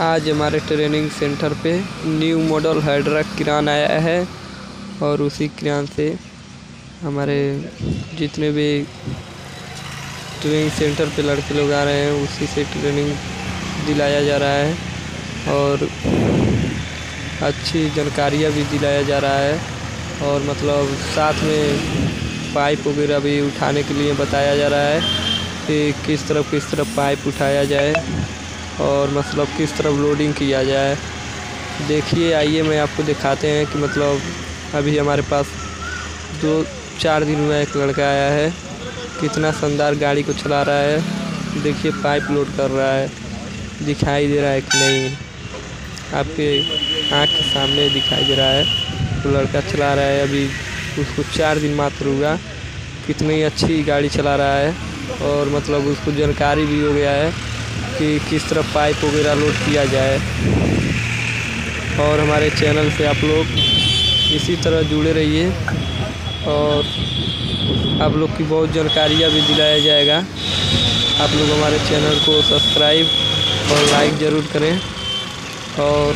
आज हमारे training centre पे न्यू मॉडल हाइड्रा किरान आया है और उसी किरान से हमारे जितने भी ट्रेनिंग सेंटर पे लड़के लोग आ रहे हैं, उसी से ट्रेनिंग दिलाया जा रहा है और अच्छी जानकारियाँ भी दिलाया जा रहा है और मतलब साथ में पाइप वगैरह भी उठाने के लिए बताया जा रहा है कि किस तरफ़ किस तरफ़ पाइप उठाया जाए। और मतलब किस तरफ़ लोडिंग किया जाए। देखिए, आइए मैं आपको दिखाते हैं कि मतलब अभी हमारे पास दो, चार दिन में एक लड़का आया है। कितना शानदार गाड़ी को चला रहा है। देखिए, पाइप लोड कर रहा है। दिखाई दे रहा है कि नहीं। आपके आँख के सामने दिखाई दे रहा है। तो लड़का चला रहा है अभी, उसको चार दिन मात्र हुआ। कितनी अच्छी गाड़ी चला रहा है और मतलब उसको जानकारी भी हो गया है। कि किस तरह पाइप वगैरह लोड किया जाए। और हमारे चैनल से आप लोग इसी तरह जुड़े रहिए और आप लोग की बहुत जानकारियाँ भी दिलाया जाएगा। आप लोग हमारे चैनल को सब्सक्राइब और लाइक ज़रूर करें और